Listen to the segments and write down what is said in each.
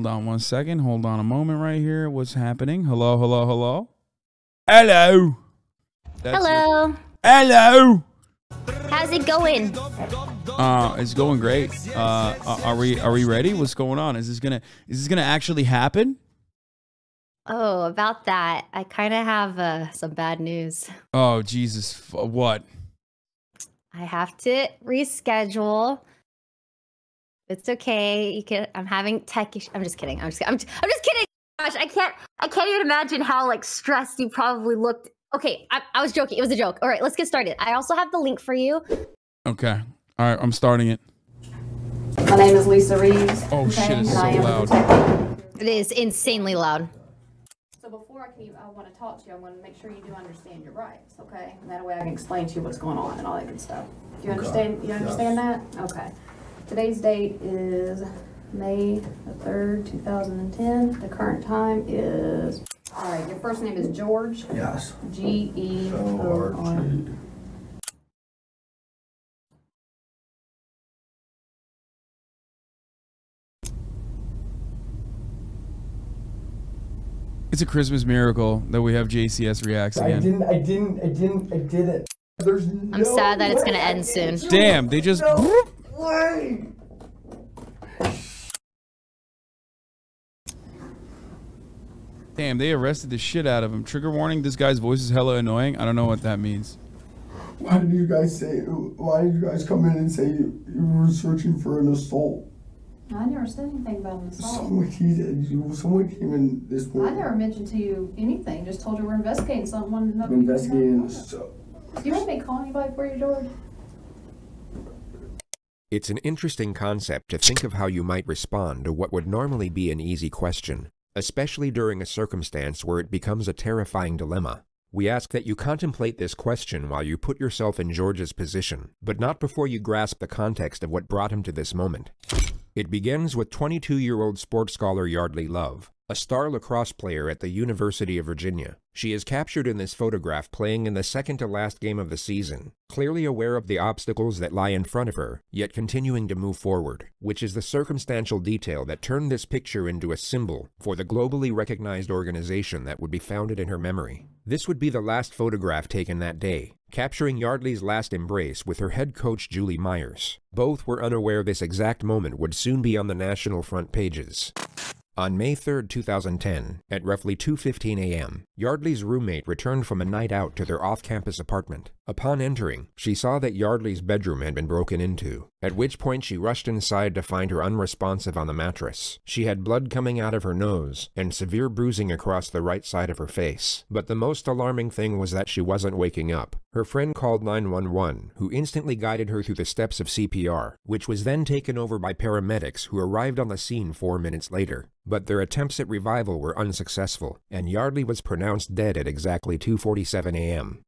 Hold on one second. Hold on a moment right here. What's happening? Hello, hello, hello. Hello. That's it. Hello. Hello. How's it going? Uh, it's going great. Uh, are are we are we ready? What's going on? Is this gonna is this gonna actually happen? Oh, about that. I kind of have uh, some bad news. Oh Jesus! F- what? I have to reschedule. It's okay. You can. I'm having tech. Issues. I'm just kidding. I'm just. I'm. I'm just kidding. Gosh, I can't. I can't even imagine how like stressed you probably looked. Okay, I, I was joking. It was a joke. All right, let's get started. I also have the link for you. Okay. All right. I'm starting it. My name is Lisa Reeves. Oh, shit, it's so loud. It is insanely loud. So before I can, even- I want to talk to you. I want to make sure you do understand your rights, okay? And that way I can explain to you what's going on and all that good stuff. Do you understand? You understand that? Okay. Today's date is May the third, two thousand and ten. The current time is. All right. Your first name is George. Yes. G E O R. O-R-G. It's a Christmas miracle that we have JCS reacts again. I didn't, I didn't, I didn't, I didn't. There's no I'm sad that it's gonna end soon. Damn! They just. No way. Damn! They arrested the shit out of him. Trigger warning: This guy's voice is hella annoying. I don't know what that means. Why did you guys say, why did you guys come in and say you, you were searching for an assault? I never said anything about an assault. Someone, he someone came in this I never mentioned to you anything. Just told you we're investigating something. Wanted to know if you could investigating, help. so, Do you want me to call anybody for you, George? It's an interesting concept to think of how you might respond to what would normally be an easy question, especially during a circumstance where it becomes a terrifying dilemma. We ask that you contemplate this question while you put yourself in George's position, but not before you grasp the context of what brought him to this moment. It begins with 22-year-old sports scholar Yeardley Love, a star lacrosse player at the University of Virginia. She is captured in this photograph playing in the second to last game of the season, clearly aware of the obstacles that lie in front of her, yet continuing to move forward, which is the circumstantial detail that turned this picture into a symbol for the globally recognized organization that would be founded in her memory. This would be the last photograph taken that day, capturing Yeardley's last embrace with her head coach Julie Myers. Both were unaware this exact moment would soon be on the national front pages. On May 3, 2010, at roughly 2:15 a.m., Yeardley's roommate returned from a night out to their off-campus apartment. Upon entering, she saw that Yeardley's bedroom had been broken into, at which point she rushed inside to find her unresponsive on the mattress. She had blood coming out of her nose and severe bruising across the right side of her face. But the most alarming thing was that she wasn't waking up. Her friend called 911, who instantly guided her through the steps of CPR, which was then taken over by paramedics who arrived on the scene four minutes later. But their attempts at revival were unsuccessful, and Yeardley was pronounced dead at exactly 2:47 a.m.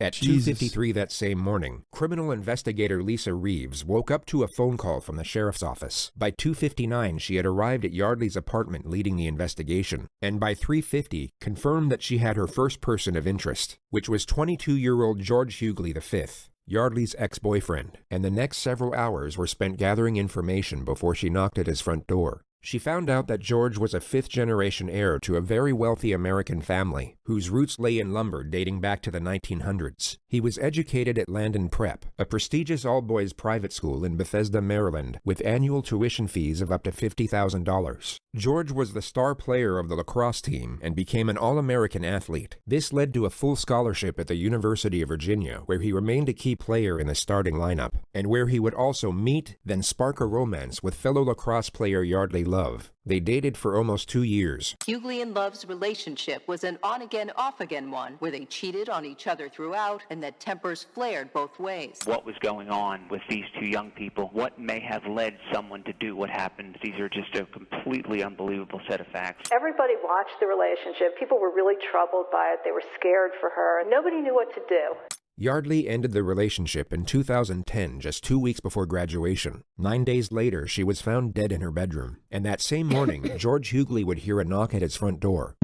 At 2.53 that same morning, criminal investigator Lisa Reeves woke up to a phone call from the sheriff's office. By 2.59, she had arrived at Yeardley's apartment leading the investigation, and by 3.50, confirmed that she had her first person of interest, which was 22-year-old George Huguely V, Yeardley's ex-boyfriend, and the next several hours were spent gathering information before she knocked at his front door. She found out that George was a fifth generation heir to a very wealthy American family, whose roots lay in lumber dating back to the 1900s. He was educated at Landon Prep, a prestigious all boys private school in Bethesda, Maryland, with annual tuition fees of up to $50,000. George was the star player of the lacrosse team and became an All American athlete. This led to a full scholarship at the University of Virginia, where he remained a key player in the starting lineup, and where he would also meet, then spark a romance with fellow lacrosse player Yeardley Love. They dated for almost two years. Huguely and Love's relationship was an on again, off again one, where they cheated on each other throughout and that tempers flared both ways. what was going on with these two young people, what may have led someone to do what happened. These are just a completely unbelievable set of facts. Everybody watched the relationship. People were really troubled by it. They were scared for her. Nobody knew what to do. Yeardley ended the relationship in 2010, just two weeks before graduation. Nine days later, she was found dead in her bedroom. And that same morning, George Huguely would hear a knock at his front door.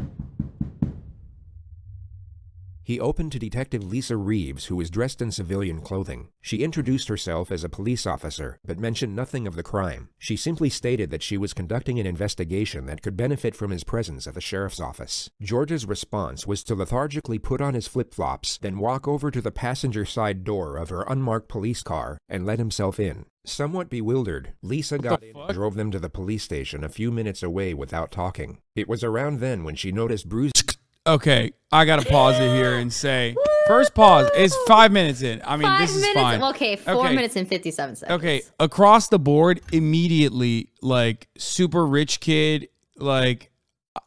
He opened to Detective Lisa Reeves, who was dressed in civilian clothing. She introduced herself as a police officer, but mentioned nothing of the crime. She simply stated that she was conducting an investigation that could benefit from his presence at the sheriff's office. George's response was to lethargically put on his flip-flops, then walk over to the passenger side door of her unmarked police car and let himself in. Somewhat bewildered, Lisa got in and drove them to the police station a few minutes away without talking. It was around then when she noticed bruises Okay, I gotta pause it here and say, first pause. It's five minutes in. I mean, Five this is minutes. fine. Okay, four Okay. minutes and fifty-seven seconds. Okay, across the board, immediately, like super rich kid, like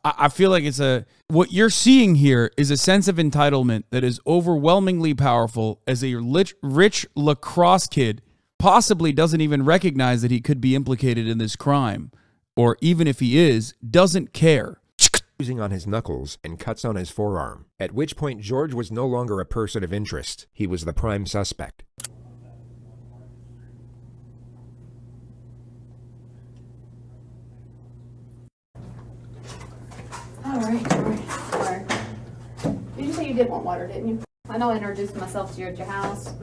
I, I feel like it's a what you're seeing here is a sense of entitlement that is overwhelmingly powerful as a lit, rich lacrosse kid possibly doesn't even recognize that he could be implicated in this crime, or even if he is, doesn't care. Bruising on his knuckles and cuts on his forearm, at which point George was no longer a person of interest. He was the prime suspect. All right, all right, all right. Did you say you did want water, didn't you? I know I introduced myself to you at your house,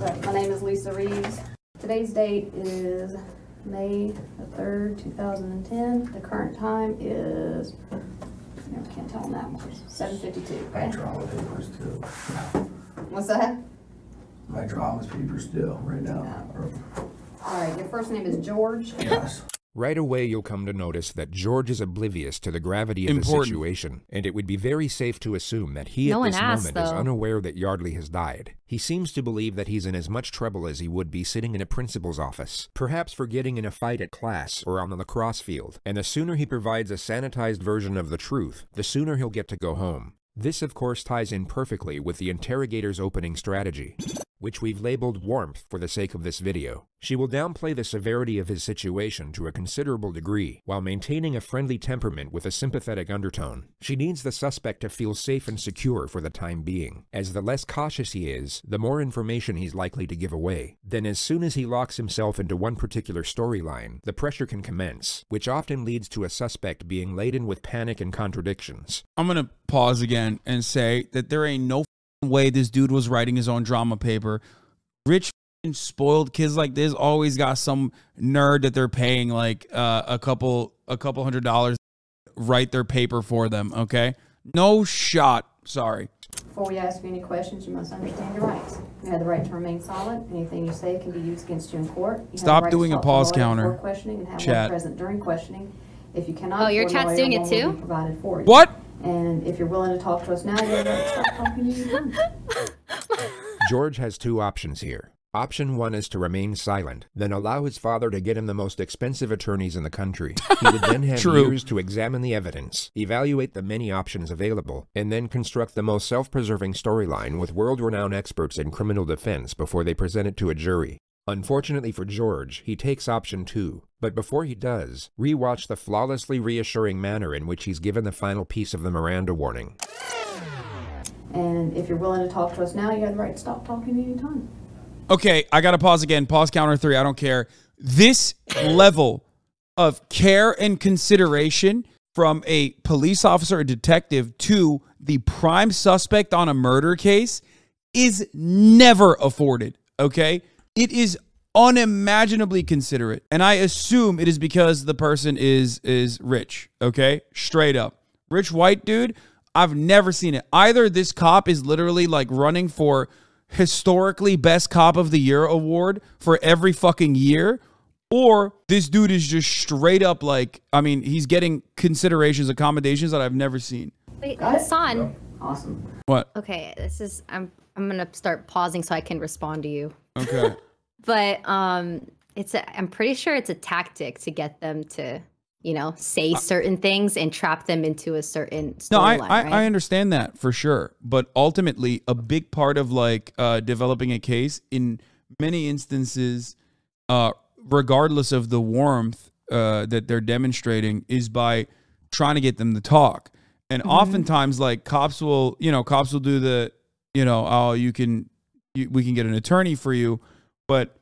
but my name is Lisa Reeves. Today's date is May the third, two thousand and ten. The current time is, I can't tell on that one, seven fifty-two, My okay? drama papers too. What's that? My drama's papers still, right now. Oh. All right, your first name is George. Yes. Right away, you'll come to notice that George is oblivious to the gravity of the situation, and it would be very safe to assume that he No at this asked, moment is unaware that Yeardley has died. He seems to believe that he's in as much trouble as he would be sitting in a principal's office, perhaps for getting in a fight at class or on the lacrosse field, and the sooner he provides a sanitized version of the truth, the sooner he'll get to go home. This, of course, ties in perfectly with the interrogator's opening strategy, which we've labeled warmth for the sake of this video. She will downplay the severity of his situation to a considerable degree, while maintaining a friendly temperament with a sympathetic undertone. She needs the suspect to feel safe and secure for the time being, as the less cautious he is, the more information he's likely to give away. Then as soon as he locks himself into one particular storyline, the pressure can commence, which often leads to a suspect being laden with panic and contradictions. I'm gonna pause again and say that there ain't no way this dude was writing his own drama paper. Rich f***ing spoiled kids like this always got some nerd that they're paying like uh, a couple a couple hundred dollars write their paper for them. Okay, no shot. Sorry. Before we ask you any questions, you must understand your rights. You have the right to remain silent. Anything you say can be used against you in court. You Stop right to doing a pause counter. questioning and have Chat. present during questioning. If you cannot, Oh, your chat's doing it one will be too? Provided for you. What? And if you're willing to talk to us now, you're right. Stop talking to you. George has two options here. Option one is to remain silent, then allow his father to get him the most expensive attorneys in the country. He would then have True. years to examine the evidence, evaluate the many options available, and then construct the most self preserving storyline with world renowned experts in criminal defense before they present it to a jury. Unfortunately for George, he takes option two. But before he does, rewatch the flawlessly reassuring manner in which he's given the final piece of the Miranda warning. And if you're willing to talk to us now, you have the right to stop talking anytime. Okay, I gotta pause again. Pause counter three. I don't care. This level of care and consideration from a police officer or detective to the prime suspect on a murder case is never afforded. Okay, it is unimaginably considerate, and I assume it is because the person is is rich. Okay, straight up, rich white dude. I've never seen it. Either this cop is literally like running for historically best cop of the year award for every fucking year or this dude is just straight up like I mean he's getting considerations accommodations that I've never seen. Wait, Got it? Hasan. Awesome. What? Okay, this is I'm I'm gonna start pausing so I can respond to you. Okay. But um, it's a I'm pretty sure it's a tactic to get them to you know say certain things and trap them into a certain No, I, storyline, I, right? I understand that for sure. But ultimately, a big part of like uh, developing a case in many instances, uh, regardless of the warmth uh, that they're demonstrating, is by trying to get them to talk. And Mm-hmm. oftentimes, like cops will, you know, cops will do the, you know, oh, you can, you, we can get an attorney for you, but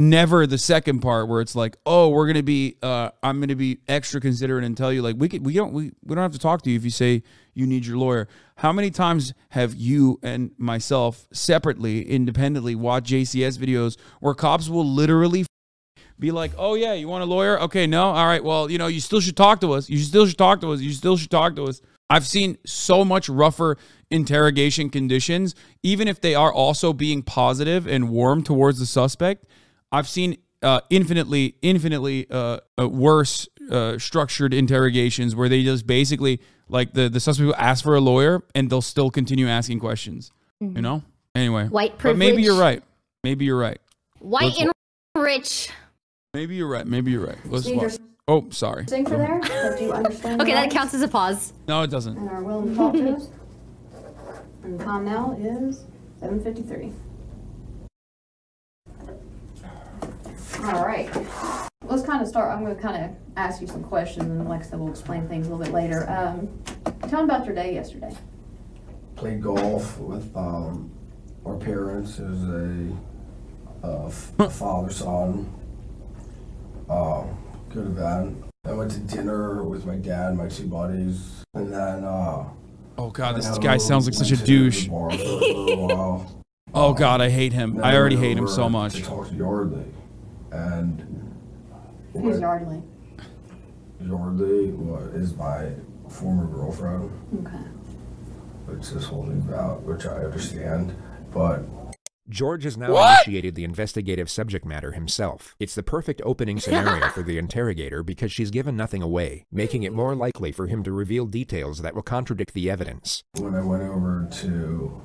never the second part where it's like, oh, we're gonna be, uh, I'm gonna be extra considerate and tell you like we could, we don't, we, we don't have to talk to you if you say you need your lawyer. How many times have you and myself separately, independently, watched JCS videos where cops will literally be like, oh yeah, you want a lawyer? Okay, no, all right, well, you know, you still should talk to us. You still should talk to us. You still should talk to us. I've seen so much rougher interrogation conditions, even if they are also being positive and warm towards the suspect. I've seen uh, infinitely, infinitely uh, uh, worse uh, structured interrogations where they just basically like the the suspect will ask for a lawyer and they'll still continue asking questions. You know. Anyway, White But maybe you're right. Maybe you're right. White Let's- and rich. Maybe you're right. Maybe you're right. Let's watch. Just Oh, sorry. sing for there? So do you understand? Okay, that rights counts as a pause. No, it doesn't. And are willing to talk to us? And the time now is seven fifty-three. All right, let's kind of start, I'm gonna kind of ask you some questions and like I said, we'll explain things a little bit later. Um, tell me about your day yesterday. Played golf with um, our parents. It was a uh, father son. Uh, good event. I went to dinner with my dad and my two buddies, and then. Uh, Oh god, this guy sounds like such a went to the douche. a. Oh god, I hate him. I already hate him so much. To talk to Yeardley, and Who's Yeardley? Yeardley is my former girlfriend, Okay. which this whole thing's about, which I understand, but George has now What? initiated the investigative subject matter himself. It's the perfect opening scenario for the interrogator because she's given nothing away, making it more likely for him to reveal details that will contradict the evidence. when I went over to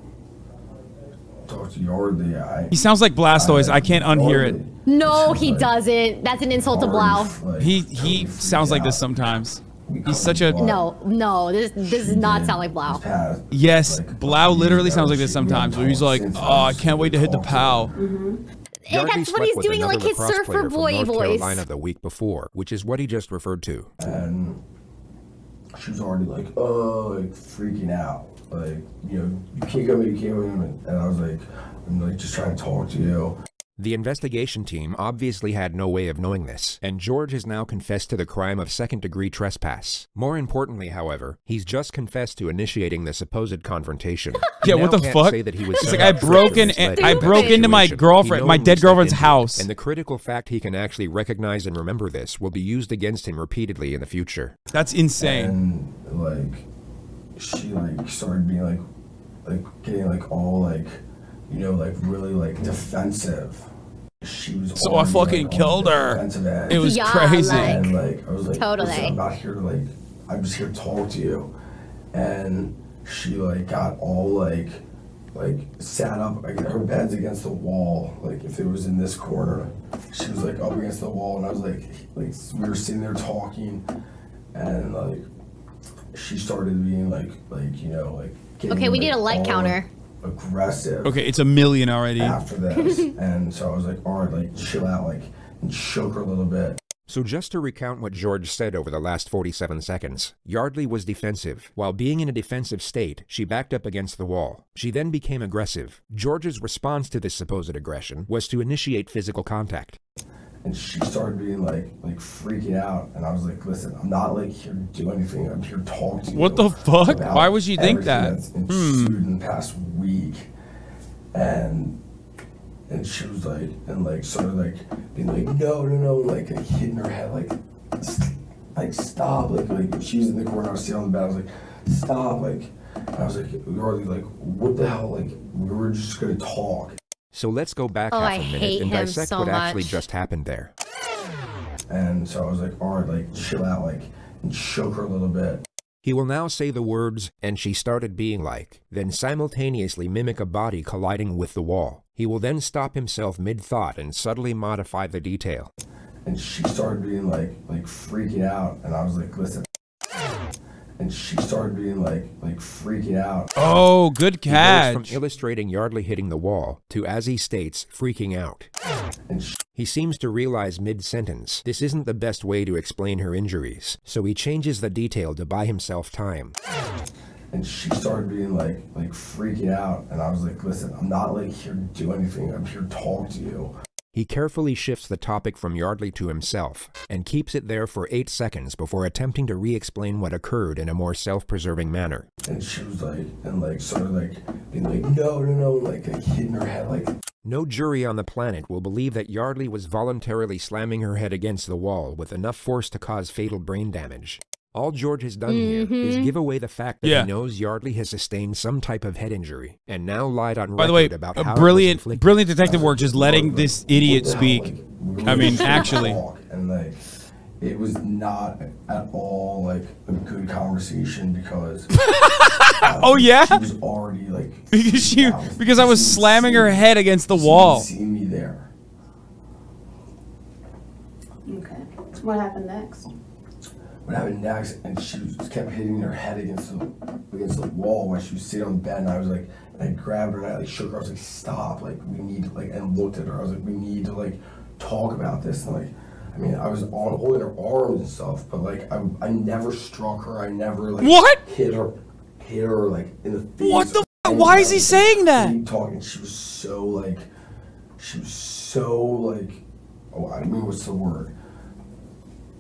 talk to Yeardley, I He sounds like Blastoise. I can't unhear it. No, he doesn't. That's an insult to Blau. He he sounds like this sometimes. He's such a No, no, this this does not sound like Blau. yes. Blau literally sounds uh, like this sometimes. Where he's like, oh, I can't wait to hit the pow. And that's what he's doing, like his surfer player from boy North voice. Carolina the week before, which is what he just referred to. and she was already like, oh, like freaking out. Like, you know, you can't come in, you can't come in. And I was like, I'm like just trying to talk to you. The investigation team obviously had no way of knowing this, and George has now confessed to the crime of second degree trespass. More importantly, however, he's just confessed to initiating the supposed confrontation. Yeah, what the fuck? Say that he was It's like, I broke in- I broke into my girlfriend- my dead girlfriend's house. And the critical fact he can actually recognize and remember this will be used against him repeatedly in the future. That's insane. And like, she like started being like, like getting like all like, you know, like really like defensive. She was So I fucking like, killed her. It was Yeah, crazy. like- and like I was like, Totally. "Listen, I'm not here to like, I'm just here to talk to you. And she like got all like, like sat up. Like, her bed's against the wall. Like if it was in this corner, she was like up against the wall, and I was like, like we were sitting there talking, and like she started being like, like you know, like. Okay, we need a light all, counter. Aggressive Okay, it's a million already. after this, and so I was like, all right, like chill out, like and shook her a little bit. So just to recount what George said over the last 47 seconds, Yeardley was defensive. While being in a defensive state, she backed up against the wall. She then became aggressive. George's response to this supposed aggression was to initiate physical contact. And she started being like like freaking out and i was like listen i'm not like here to do anything i'm here to talk to you What the fuck? Why would you think that? that's Hmm. in the past week and and she was like and like sort of like being like no no no like, like hitting her head like like stop like like she was in the corner i was sitting on the bed i was like stop like i was like we were like what the hell like we were just gonna talk So let's go back Oh, half I a minute and dissect so what actually just happened there. And so I was like, all right, like chill out, like and shook her a little bit. He will now say the words, and she started being like, then simultaneously mimic a body colliding with the wall. He will then stop himself mid thought and subtly modify the detail. And she started being like like freaking out. And I was like, listen. And she started being like like freaking out. Oh, good He goes catch. from illustrating Yeardley hitting the wall to, as he states, freaking out. And she, He seems to realize mid sentence this isn't the best way to explain her injuries, so he changes the detail to buy himself time. and she started being like like freaking out. And I was like, listen, I'm not like here to do anything. I'm here to talk to you. He carefully shifts the topic from Yeardley to himself and keeps it there for eight seconds before attempting to re explain what occurred in a more self preserving manner. And she was like, and like, sort of like, being like, no, no, no, like, like hitting her head, like, No jury on the planet will believe that Yeardley was voluntarily slamming her head against the wall with enough force to cause fatal brain damage. All George has done here is Mhm. give away the fact that Yeah. he knows Yeardley has sustained some type of head injury and now lied on By the way, record about a how it was brilliant, brilliant detective work just letting like, this idiot what the hell, speak. I mean, actually. And like, it was not at all like a good conversation because. uh, Oh, yeah? She was already like. Because she, out. because I was She slamming her head against the she wall. See me there. Okay. What happened next? What happened next? And she was, kept hitting her head against the against the wall while she was sitting on the bed. And I was like, I grabbed her and I like shook her. I was like, stop! Like we need to, like and looked at her. I was like, we need to like talk about this. And like, I mean, I was on holding her arms and stuff, but like I I never struck her. I never like What? hit her hit her like in the face. What the why is he was, saying that? Talking. She was so like, she was so like, oh I mean, what's the word?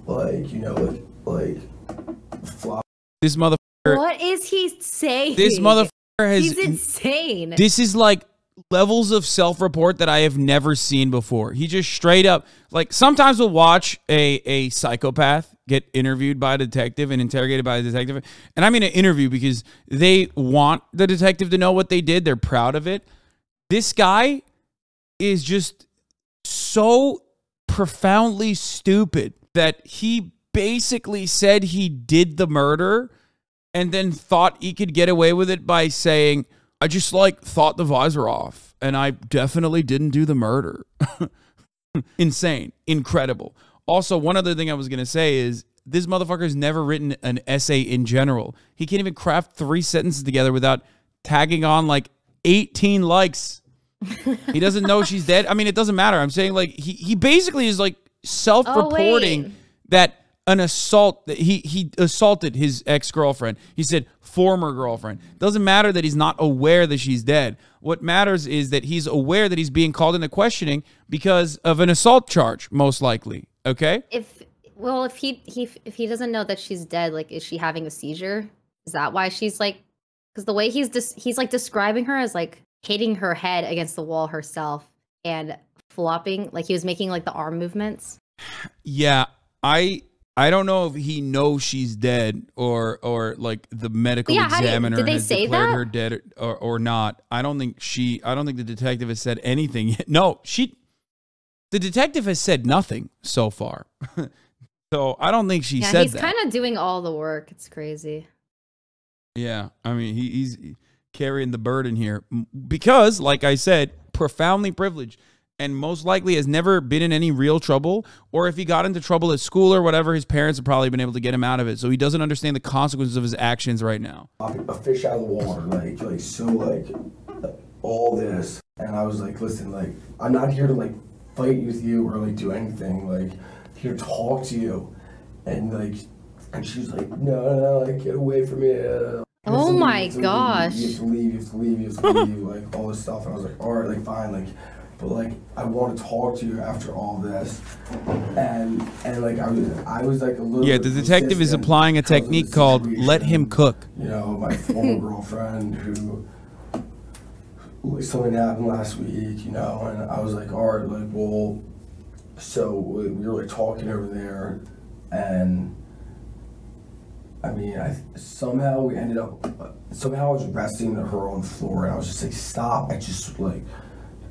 Like you know like like flop. This motherfucker, What is he saying? this motherfucker has. He's insane. This is like levels of self-report that I have never seen before. He just straight up like sometimes we'll watch a a psychopath get interviewed by a detective and interrogated by a detective. And I mean an interview because they want the detective to know what they did. They're proud of it. This guy is just so profoundly stupid that he basically said he did the murder and then thought he could get away with it by saying, I just like thought the visor off and I definitely didn't do the murder. Insane. Incredible. Also, one other thing I was going to say is this motherfucker's never written an essay in general. He can't even craft three sentences together without tagging on like 18 likes. he doesn't know she's dead. I mean, it doesn't matter. I'm saying like he, he basically is like self-reporting oh, wait. that an assault that he he assaulted his ex-girlfriend. He said former girlfriend. Doesn't matter that he's not aware that she's dead. What matters is that he's aware that he's being called into questioning because of an assault charge, most likely. Okay? if well, if he he if he doesn't know that she's dead, like, is she having a seizure? Is that why she's like? Because the way he's dis- he's like describing her as like hitting her head against the wall herself and flopping, like he was making like the arm movements. Yeah, I I don't know if he knows she's dead or or like the medical Yeah, how do you- examiner did they has say declared that? her dead or, or not. I don't think she I don't think the detective has said anything yet. No, she the detective has said nothing so far. so I don't think she yeah, said he's that. kind of doing all the work. It's crazy. Yeah, I mean he, he's carrying the burden here because, like I said, profoundly privileged and most likely has never been in any real trouble. Or if he got into trouble at school or whatever, his parents have probably been able to get him out of it. So he doesn't understand the consequences of his actions right now. a fish out of the water, like like so like all this. And I was like, listen, like I'm not here to like fight with you or like do anything. Like here to talk to you. And like and she was like, no, no, no, like get away from me. Oh you have Oh to leave, my you to leave, gosh. You have to leave, you have to leave, you have to leave, like all this stuff. And I was like, all right, like fine, like but like I want to talk to you after all this. And and like I was I was like a little Yeah, the detective is applying a because of the technique called let him cook. you know, my former girlfriend who like, something happened last week, you know, and I was like, all right, like, well, so we we were like talking over there, and I mean, I somehow we ended up somehow I was resting her on the floor, and I was just like, stop! I just like,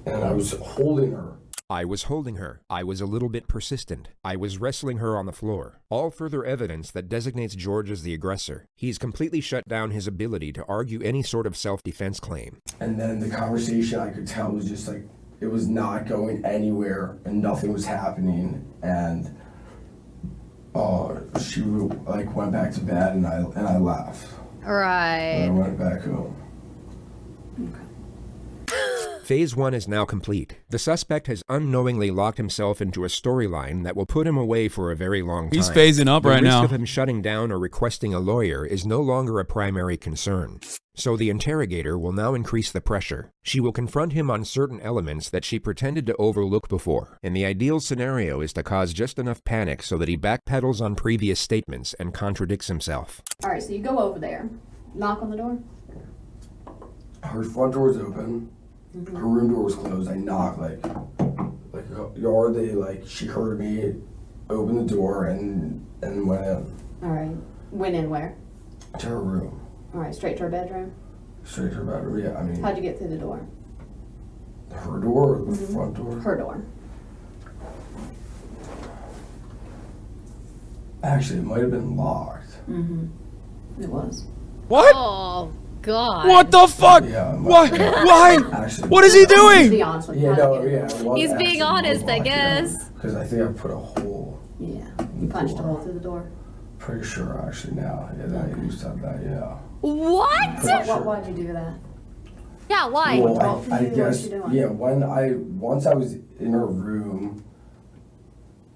and I was holding her. I was holding her. I was a little bit persistent. I was wrestling her on the floor. All further evidence that designates George as the aggressor. He's completely shut down his ability to argue any sort of self defense claim. And then the conversation I could tell was just like it was not going anywhere and nothing was happening and uh she like went back to bed and I and I left. And I went back home. Phase 1 is now complete. The suspect has unknowingly locked himself into a storyline that will put him away for a very long time. He's phasing up the right risk now. of him shutting down or requesting a lawyer is no longer a primary concern. So the interrogator will now increase the pressure. She will confront him on certain elements that she pretended to overlook before. And the ideal scenario is to cause just enough panic so that he backpedals on previous statements and contradicts himself. All right, so you go over there, knock on the door. Her front door's open. Her room door was closed. I knocked like like oh, a yard. They like she heard me open the door and and went in All right, went in where? to her room, All right, straight to her bedroom. straight to her bedroom. Yeah, I mean How'd you get through the door? her door or the mm-hmm. front door. Her door. Actually, it might have been locked. Mm-hmm. It was. What? Oh God. What the fuck? Yeah, it might- Why? Why? Actually, What is he doing? be honest with you. Yeah, no, yeah. in? He's being honest, I guess. Because I think I put a hole. Yeah, you punched a hole through the door. Pretty sure actually now. Yeah, that I used to have that. Yeah. What? What, what, why'd you do that? Yeah. Why? Well, I, I guess yeah. When I once I was in her room,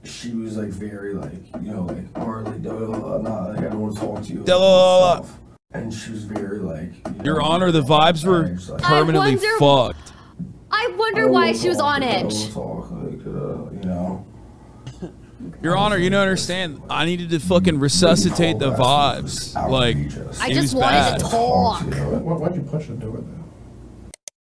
she was like very like you know like or like I'm not like I don't want to talk to you. Da- And she was very like. You Your know, Honor, the vibes were was like, I permanently wonder- fucked. I I wonder don't why she was on I edge. talk, like, uh, you know. Your Honor, you don't understand. I needed to fucking resuscitate the vibes. Like, Outrageous. I It just was wanted bad. to Talk talk. to you. Why, why'd you punch the door then?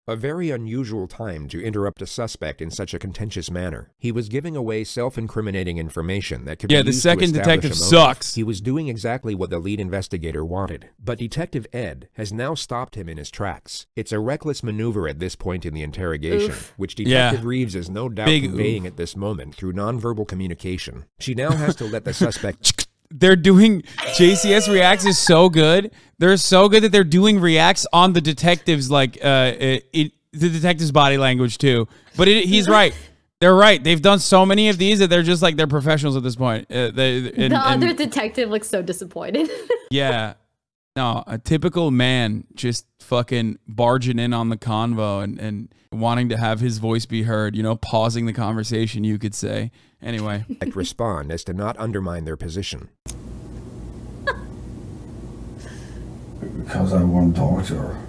A very unusual time to interrupt a suspect in such a contentious manner. He was giving away self-incriminating information that could Yeah, be the used second to establish detective a motive. sucks. He was doing exactly what the lead investigator wanted, but Detective Ed has now stopped him in his tracks. It's a reckless maneuver at this point in the interrogation, Oof. which Yeah. Detective Reeves is no doubt Big conveying at this moment through nonverbal communication. She now has to let the suspect they're doing JCS reacts is so good. They're so good that they're doing reacts on the detective's like uh it, it, the detective's body language too. But it, he's right. They're right. They've done so many of these that they're just like they're professionals at this point. Uh, they, and, the and- other detective looks so disappointed. yeah. No, a typical man just fucking barging in on the convo and, and wanting to have his voice be heard, you know, pausing the conversation, you could say. Anyway, respond as to not undermine their position. Because I want to talk to her.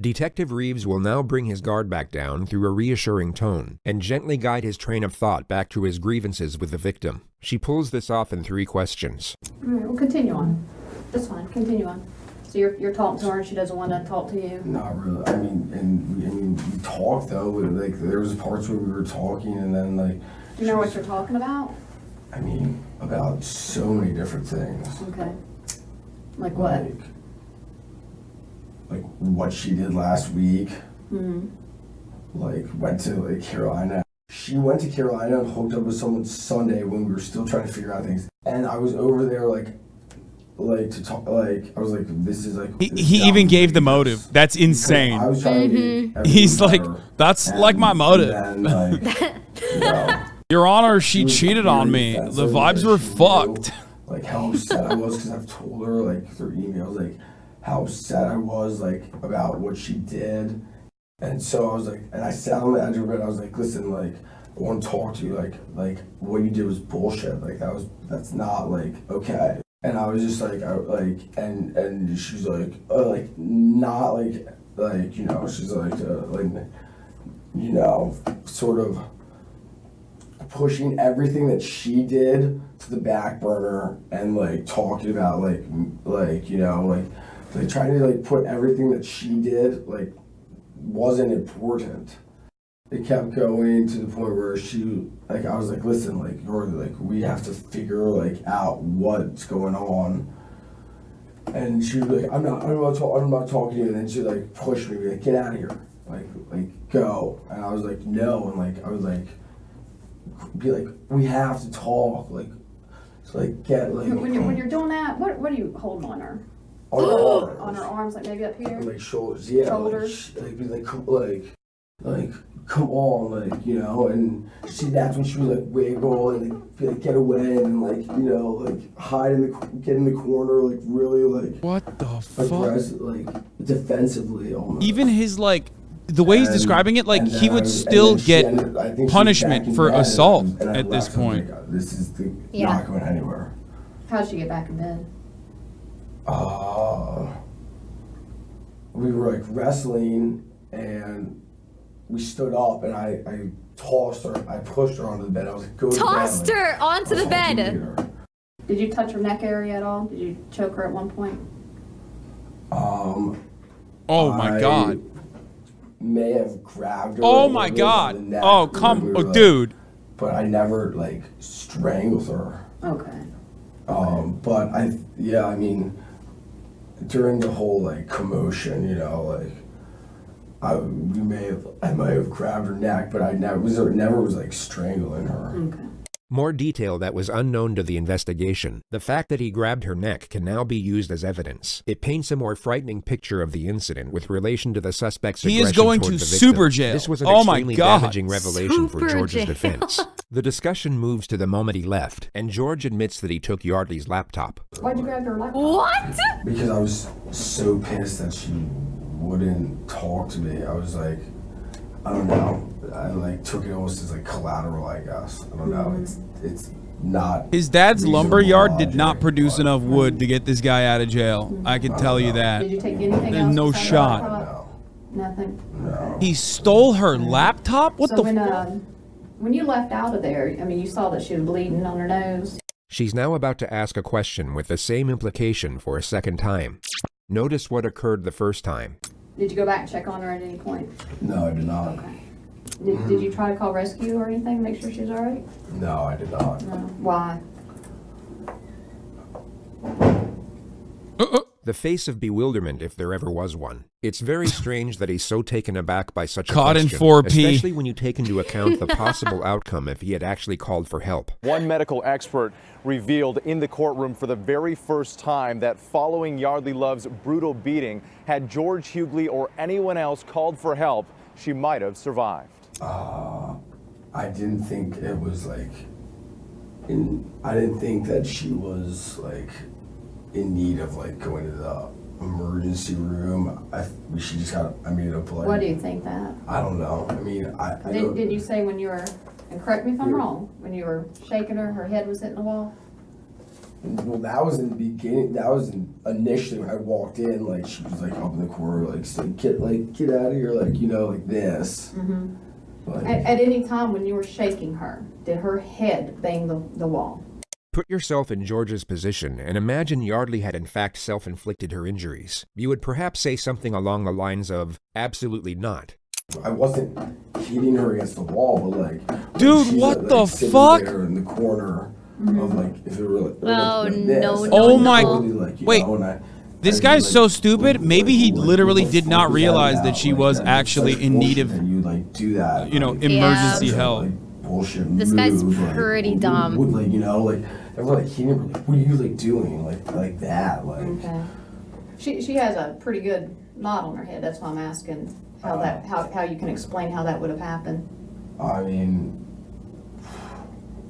Detective Reeves will now bring his guard back down through a reassuring tone and gently guide his train of thought back to his grievances with the victim. She pulls this off in three questions. All right, we'll continue on. That's fine, continue on. So you're, you're talking to her and she doesn't want to talk to you? Not really. I mean, and we, I mean, we talked though. but, Like there was parts where we were talking, and then like, Do you know what you're talking about? I mean, about so many different things. Okay. Like what? Like, like what she did last week. Hmm. Like went to like Carolina. She went to Carolina and hooked up with someone Sunday when we were still trying to figure out things. And I was over there like, like to talk. Like I was like, this is like. he, he even gave the outrageous. motive. That's Because I insane. was trying Mm-hmm. everything He's like, that's And like my motive. then, like, you know, Your Honor, she was cheated on me. The vibes were she knew, fucked. Like how upset I was because I've told her like through emails like how upset I was like about what she did, and so I was like, and I sat on the edge of her bed. I was like, listen, like I want to talk to you. Like like what you did was bullshit. Like that was that's not like okay. And I was just like I like and and she's like uh, like not like like you know she's like uh, like you know sort of pushing everything that she did to the back burner and like talking about like like you know like like trying to like put everything that she did like wasn't important it kept going to the point where she like i was like listen like you're like we have to figure like out what's going on. And she was like i'm not i'm not, talk- I'm not talking to you. And then she like pushed me like get out of here. Like like go. And i was like no. And like i was like be like, we have to talk, like, to like get like When you're, when you're doing that, what, what are you holding on her? on her arms, On her arms, like maybe up here? like shoulders, yeah, Shoulders. like, sh- like be like, like, like, come on, like, you know, and she that's when she was like wiggle and like, be get away and like you know like hide in the get in the corner like really like What the fuck? aggressive like defensively almost. Even his like the way he's describing it, like he would I- still get ended- I think she was punishment for bed, assault and I at this left. I was point. like, This is the, Yeah. not going anywhere. How'd she get back in bed? Uh, we were like wrestling and we stood up and I, I tossed her, I pushed her onto the bed. I was like, go to bed. Tossed Like, her onto the was hoping to bed. her. Did you touch her neck area at all? Did you choke her at one point? Um, Oh my I god. May have grabbed her. Oh my god. the neck Oh when we come, oh, like- dude. But I never like strangled her. Okay. Um, but I, yeah, I mean, during the whole like commotion, you know, like I, we may have, I might have grabbed her neck, but I never was, never was like strangling her. Okay. More detail that was unknown to the investigation. The fact that he grabbed her neck can now be used as evidence. It paints a more frightening picture of the incident with relation to the suspect's He is aggression going toward to the victim. super jail. This was an Oh my extremely damaging revelation for George's jail. defense. The discussion moves to the moment he left, and George admits that he took Yeardley's laptop. Why'd you grab her laptop? What? Because I was so pissed that she wouldn't talk to me. I was like, I don't know. I like took it almost as like collateral, I guess. I don't know. It's it's not. His dad's lumber yard did not produce but- enough wood to get this guy out of jail. I can tell you that. Did you take anything There's else? no besides the shot. laptop? Nothing. No. He stole her laptop? What so the when fuck? um, when you left out of there, I mean, you saw that she was bleeding on her nose. She's now about to ask a question with the same implication for a second time. Notice what occurred the first time. Did you go back and check on her at any point? No, I did not. Okay. Did, did you try to call rescue or anything? Make sure she's all right. No, I did not. No. Why? The face of bewilderment, if there ever was one. It's very strange that he's so taken aback by such a Caught in question, 4P. especially when you take into account the possible outcome if he had actually called for help. One medical expert revealed in the courtroom for the very first time that following Yeardley Love's brutal beating, had George Huguely or anyone else called for help, she might have survived. Uh, I didn't think it was like. In, I didn't think that she was like in need of like going to the emergency room. I she just got. I mean, a blood. What do you think that? I don't know. I mean, I. I Did, did you say when you were, and correct me if I'm wrong, when you were shaking her, her head was hitting the wall? Well, that was in the beginning. That was in, initially when I walked in. Like she was like up in the corner, like saying, "Get like get out of here!" Like you know, like this. Mm-hmm. Like, At, at any time when you were shaking her, did her head bang the, the wall? Put yourself in George's position and imagine Yeardley had in fact self inflicted her injuries. You would perhaps say something along the lines of, absolutely not. I wasn't hitting her against the wall, but like, Dude, what uh, like, the sitting fuck? There in the corner mm-hmm. of like, if it really... Oh, like, like no, this, no, Oh my- totally, like, wait. know, I- This I'd guy's like, so stupid. Maybe he like, literally did not realize about? that she Like, was that's actually in need of, you like do that. you know, like, emergency Yeah. help. Like, bullshit This guy's move, like, pretty would- dumb. Would, like you know, like everyone like hitting her, like, what are you like doing, like like that, like. Okay. She, she has a pretty good knot on her head, that's why I'm asking how that, how, how you can explain how that would have happened. I mean,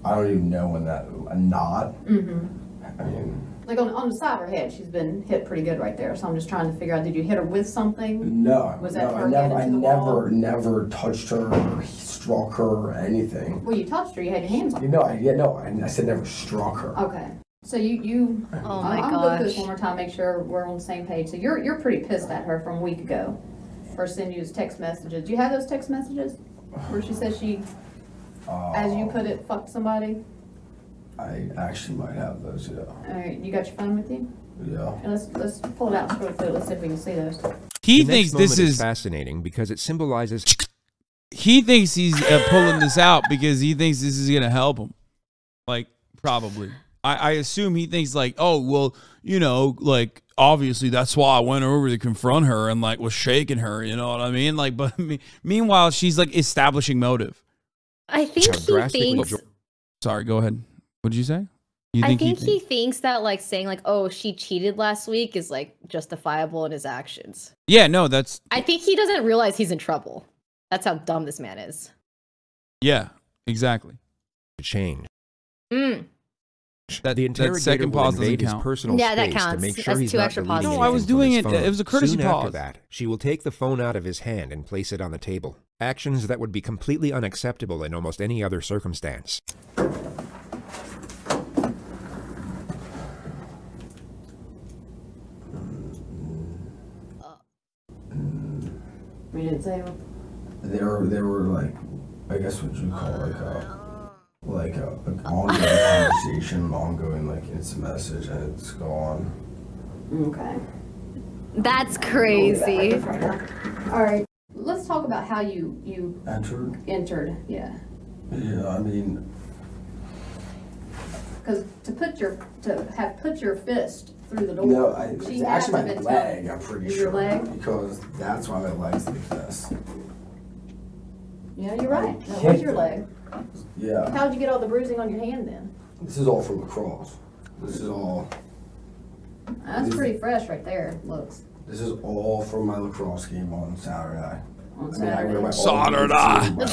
I don't even know when that a knot. Mm-hmm. I mean, Like on, on the side of her head, she's been hit pretty good right there, so I'm just trying to figure out, did you hit her with something? no, Was that no, I never, I never, never touched her or struck her or anything. Well, you touched her, you had your hands on You know, I yeah, no, I, I said never struck her. her. Okay, so you, you, Oh I'm my gonna go through this one more time, make sure we're on the same page. So you're, you're pretty pissed at her from a week ago for sending you those text messages. Do you have those text messages? Where she says she, oh. as you put it, fucked somebody? I actually might have those. Yeah, Alright, you got your phone with you? yeah. And let's, let's pull it out and scroll through, let's see if we can see those. He the thinks this is is fascinating because it symbolizes he thinks he's uh, pulling this out because he thinks this is gonna help him. Like probably. I, I assume he thinks like, oh well, you know, like obviously that's why I went over to confront her and like was shaking her. You know what I mean? Like, but me, meanwhile she's like establishing motive. I think he thinks. Sorry, go ahead. What did you say? You I think he he thinks- thinks that like saying like, "Oh, she cheated last week" is like justifiable in his actions. Yeah, no, that's I think he doesn't realize he's in trouble. That's how dumb this man is. yeah, exactly. change. Mm. That, The that second will pause doesn't invade his personal Yeah, that space to counts. make sure That's he's two not extra pauses. No, I was doing it- phone. it was a courtesy Soon after that, she will take the phone out of his hand and place it on the table. Actions that would be completely unacceptable in almost any other circumstance. We didn't say what They were they were like, I guess what you call like a like a an ongoing conversation, ongoing like it's a message, and it's gone. Okay. That's crazy. All right. Let's talk about how you you Entered. entered. Yeah. Yeah, I mean, Because to put your to have put your fist through the door. no, I, she it's actually my been leg. I'm pretty Is sure your leg? because that's why my leg's like this. Yeah, you're right. I That was your leg. Yeah, How'd you get all the bruising on your hand then? this is all from lacrosse. This is all. That's This- pretty fresh right there. Looks This is all from my lacrosse game on Saturday. on I mean, I Saturday. Saturday. My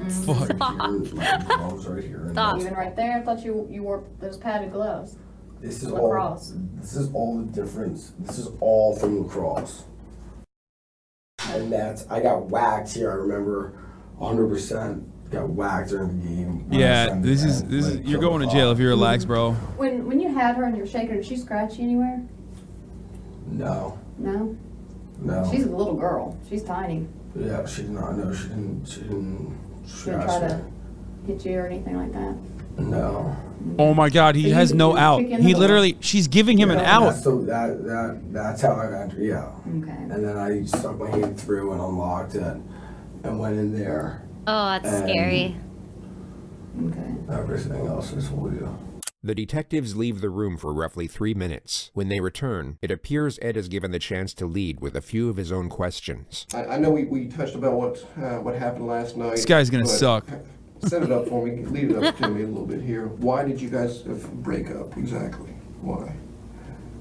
right here. Stop. Even right there, I thought you you wore those padded gloves. This is Lacrosse. all. This is all the difference. This is all from lacrosse. And that's I got whacked here. I remember, 100 percent got whacked during the game. Yeah, this it is and, this is you're going to jail cop. if you're relax, bro. When when you had her and you're shaking her, did she scratch you anywhere? No, No. no. She's a little girl. She's tiny. yeah, she did not. No, she didn't. She didn't. She didn't try to hit you or anything like that. No. Oh my God, he So has no out. He the literally, she's giving him an Yeah, out. That's the, that that that's how I entered. Yeah. Okay. And then I stuck my hand through and unlocked it, and went in there. Oh, that's And scary. Okay. Everything else is told you. The detectives leave the room for roughly three minutes. When they return, it appears Ed is given the chance to lead with a few of his own questions. I, I know we, we touched about what uh, what happened last night. This guy's gonna but suck. Set it up for me. Lead it up to me a little bit here. Why did you guys uh, break up exactly? Why?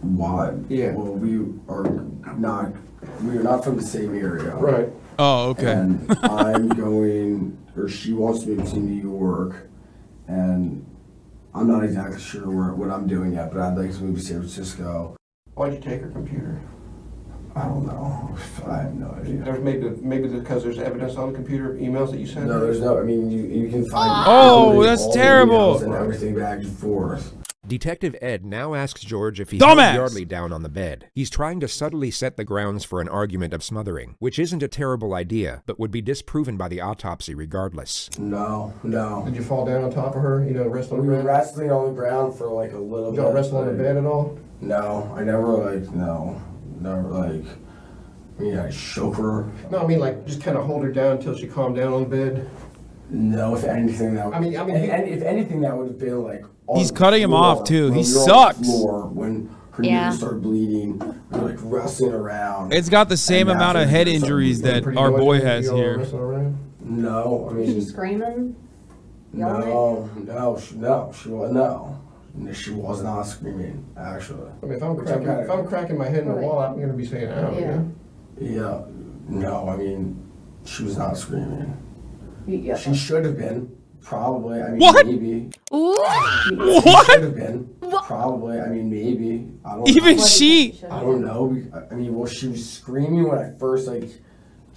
Why? Yeah. Well, we are not. We are not from the same area. Right. Oh, okay. And I'm going, or she wants to move to New York, and I'm not exactly sure where, what I'm doing yet, but I'd like to move to San Francisco. Why'd you take her computer? I don't know. I have no idea. There's maybe maybe because there's evidence on the computer, emails that you sent. No, there's no. I mean, you you can find. Oh, that's all terrible. emails And everything back and forth. Detective Ed now asks George if he Dumbass! held Yeardley down on the bed. He's trying to subtly set the grounds for an argument of smothering, which isn't a terrible idea, but would be disproven by the autopsy regardless. No, no. Did you fall down on top of her? You know, rest on We the were ground. wrestling on the ground for like a little Did bit. y'all wrestle on the bed at all? No, I never like no, never like. I mean, I shook her. No, I mean like just kind of hold her down until she calmed down on the bed. No, if anything, that. I mean- I mean, if, you- any- if anything, that would have been like. He's the cutting him off, too. He we were on the sucks. Floor when her Yeah. knees started bleeding, we were like wrestling around. It's got the same amount of head when we started injuries that our boy has here. No, I Was she mean, screaming? Yelling no, no, she, no, she was no, No, she was not screaming. Actually, I mean, if I'm Which cracking, kinda- if I'm cracking my head in the Right. wall, I'm gonna be saying, "Ow!" Yeah. you know? yeah, no, I mean, she was not screaming. Yeah. She should have been. Probably. I mean, What? maybe. What? She What? should have been. Probably. I mean, maybe. I don't Even know. What do you think she. I don't know. I- I mean, well, she was screaming when I first like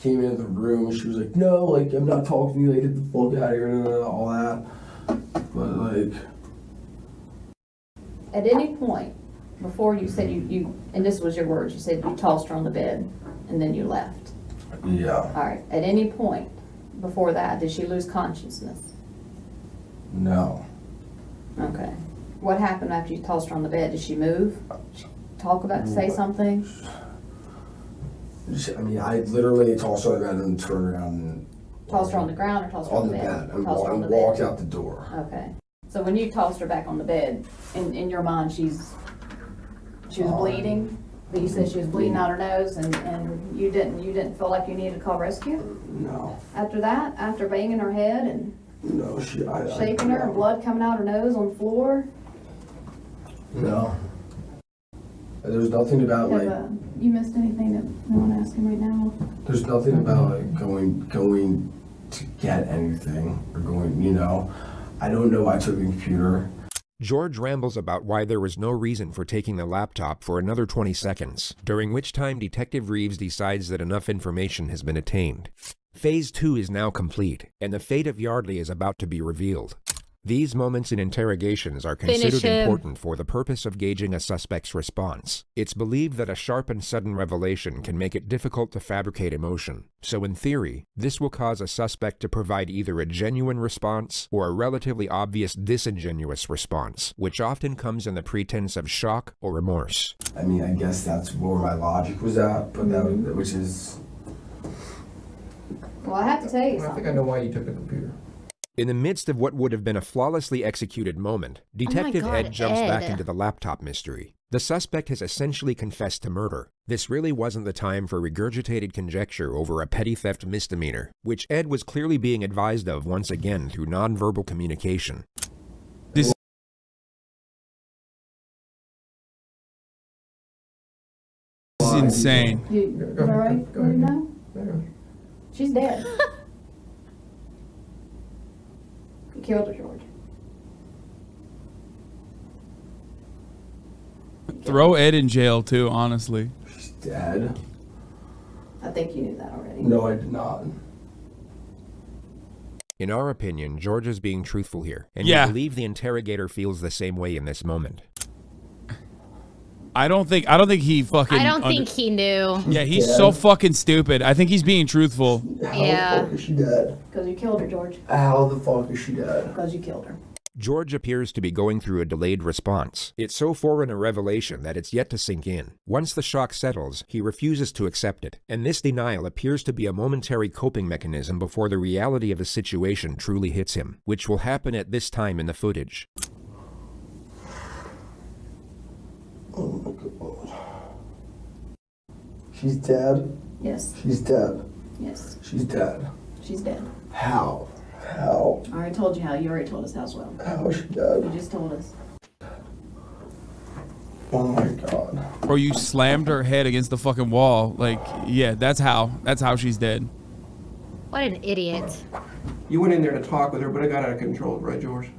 came into the room. She was like, "No, like I'm not talking to you. Like get the fuck out of here," and all that. But like, At any point before you said you, you, and this was your words, you said you tossed her on the bed and then you left. yeah, All right. At any point before that, did she lose consciousness? no, Okay. What happened after you tossed her on the bed? Did she move? Talk about, say something? I mean, I literally tossed her on the bed and turned around and Tossed her on the ground or tossed her on the bed and, Tossed wa- her on and the walked out the door. Okay. So when you tossed her back on the bed, in, in your mind, she's, she was Um, bleeding? But you said she was bleeding out her nose and, and you didn't, you didn't feel like you needed to call rescue? No, After that, after banging her head and no, she. I, I, shaking her and blood coming out her nose on the floor? No. There's nothing about Have, like. uh, you missed anything that I want to ask him right now? There's nothing about like going going to get anything or going, you know. I don't know why I took the computer. George rambles about why there was no reason for taking the laptop for another 20 seconds, during which time Detective Reeves decides that enough information has been attained. Phase 2 is now complete, and the fate of Yeardley is about to be revealed. These moments in interrogations are considered important for the purpose of gauging a suspect's response. It's believed that a sharp and sudden revelation can make it difficult to fabricate emotion. So in theory, this will cause a suspect to provide either a genuine response or a relatively obvious disingenuous response, which often comes in the pretense of shock or remorse. I mean, I guess that's where my logic was at, but that was, which is Well, I have to tell you I think. I know why you took the computer. In the midst of what would have been a flawlessly executed moment, oh Detective God, Ed jumps back into the laptop mystery. The suspect has essentially confessed to murder. This really wasn't the time for regurgitated conjecture over a petty theft misdemeanor, which Ed was clearly being advised of once again through nonverbal communication. This is insane. You, Go you all ahead, right? You ahead. know? She's dead. you killed her, George. Throw Ed in jail too, honestly. she's dead. I think you knew that already. No, I did not. In our opinion, George is being truthful here, and Yeah. we believe the interrogator feels the same way in this moment. I don't think I don't think he fucking I don't under- think he knew. Yeah, he's so fucking stupid. I think he's being truthful. How Yeah. the fuck is she dead? Because you killed her, George. How the fuck is she dead? Because you killed her. George appears to be going through a delayed response. It's so foreign a revelation that it's yet to sink in. Once the shock settles, he refuses to accept it, and this denial appears to be a momentary coping mechanism before the reality of the situation truly hits him, which will happen at this time in the footage. Oh my god. She's dead. Yes. She's dead. Yes. She's dead. She's dead. How? How? I already told you how. You already told us how as well. How is she You just told us. Oh my god. Or you slammed her head against the fucking wall. Like, yeah, that's how. That's how she's dead. What an idiot. You went in there to talk with her, but it got out of control, right, George?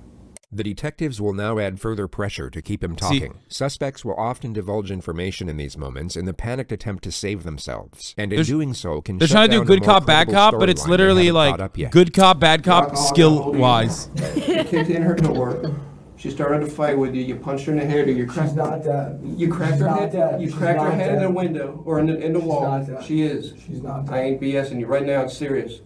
The detectives will now add further pressure to keep him See- talking. Suspects will often divulge information in these moments in the panicked attempt to save themselves, and in doing so can They're shut trying to do down a good cop, bad cop, but it's literally like caught up yet. good cop, bad cop, skill hold of you. wise. You kicked in her door. She started to fight with you. You punched her in the head, or you cracked. She's not dead. You cracked She's her head. dead. You She's cracked her not head in the window or in the in the wall. not dead. She is. She's not I ain't BSing you right now. It's serious.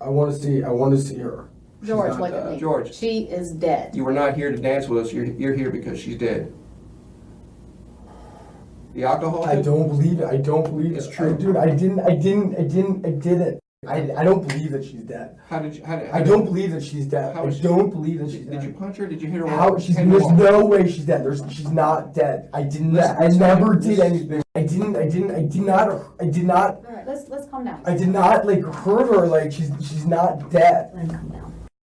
I want to see. I want to see her. She's George, not look at dead. me. George. She is dead. You were not here to dance with us. You're you're here because she's dead. The alcohol. I don't believe it. I don't believe It's it. true. I, dude, I didn't. I didn't. I didn't. I didn't. I, I don't believe that she's dead. How did you? How did? How I did- don't believe that she's dead. How I was she- don't believe that she's Did, dead. did you punch her? Did you hit her? How? She's, head in the there's wall? no way she's dead. There's, she's not dead. I didn't. Listen, I listen, never listen. did anything. I didn't. I didn't. I did not. I did not. All right, let's let's calm down. I did not like hurt her. Like she's she's not dead. Let him calm down.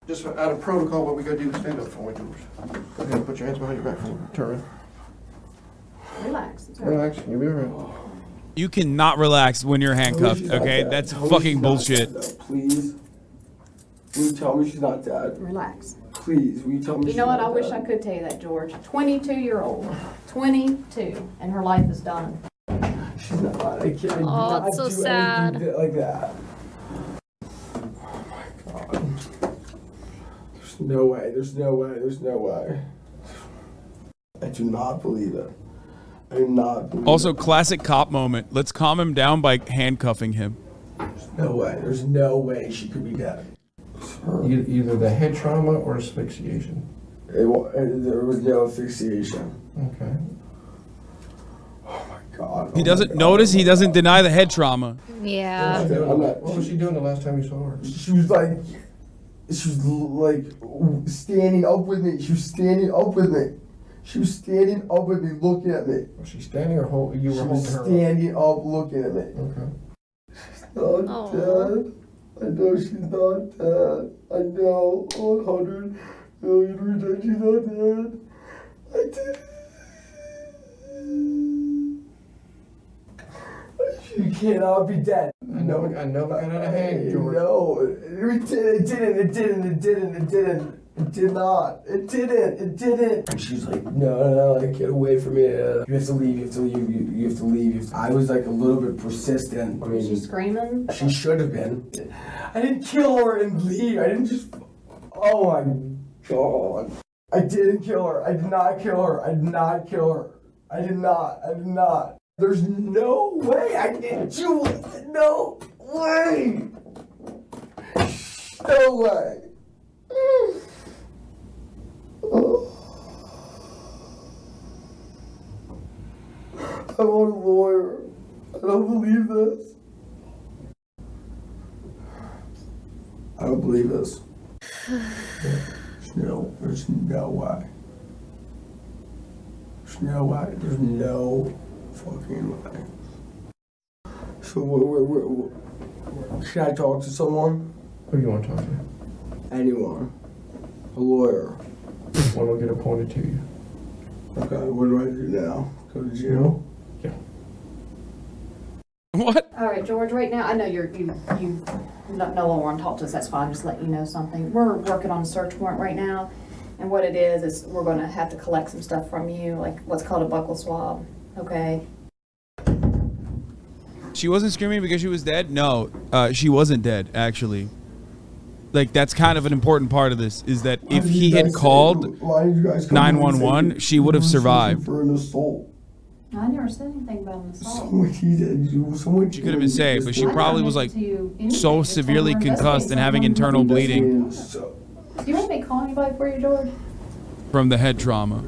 Just out of protocol, what we gotta do is stand up for me, George. Go ahead, put your hands behind your back for me. Turn around. Relax. It's all right. Relax. You'll be alright. You cannot relax when you're handcuffed, She's not okay? dead. That's Tell me fucking not bullshit. dead, though, Please. Will you tell me she's not dead? Relax. Please, will you tell me You she's know what? not I wish dead? I could tell you that, George. 22 year old. 22. And her life is done. She's not. I can't. I did Oh, not it's so do sad. that- like that. Oh my god. There's no way. There's no way. There's no way. I do not believe it. I do not believe Also, it. classic cop moment. Let's calm him down by handcuffing him. There's No way. There's no way she could be dead. E- Either the head trauma or asphyxiation. It, it, uh, there was no asphyxiation. Okay. Oh my god. He oh doesn't God, notice. oh He doesn't God. deny the head trauma. Yeah. I'm not- What was she doing the last time you saw her? She was like, she was like standing up with me. She was standing up with me. She was standing up with me, looking at me. Was she standing or hold, you She were was holding her? up? standing up, looking at me. Okay. She's not Aw. dead. I know she's not dead. I know 100 million percent she's not dead. I did. She cannot be dead. I know, I know it got out of hand, George. No, it didn't. It didn't. It didn't. It didn't. It didn't. It did not. It didn't. It didn't. And she's like, no, no, no, like, get away from me. You have to leave. You have to leave. You, you have to leave. You have to-" I was like a little bit persistent. I Was she screaming? she should have been. I didn't kill her and leave. I didn't just. Oh my god. I didn't kill her. I did not kill her. I did not kill her. I did not. I did not. There's no way I didn't do it. No way. No way. I want a lawyer. I don't believe this. I don't believe this. No, there's no way. There's no way. There's no fucking way. So, where, where, where, where, should I talk to someone? Who do you want to talk to? Anyone. A lawyer. One will get appointed to you. Okay, what do I do now? Go to jail? Yeah. What? All right, George. Right now, I know you're you you no, no longer want to talk to us. That's fine. Just let you know something. We're working on a search warrant right now, and what it is is we're going to have to collect some stuff from you, like what's called a buccal swab. Okay. She wasn't screaming because she was dead? No, uh, she wasn't dead, actually. Like, that's kind of an important part of this, is that Why if he had called why did you guys come in and say 911, she would have survived. For an assault. I never said anything about an assault. Someone he did. Someone She could have been safe, but she I probably was like listen to you anything. so Just tell me severely concussed and having internal bleeding Do you want me to call anybody for you, George? from the head trauma.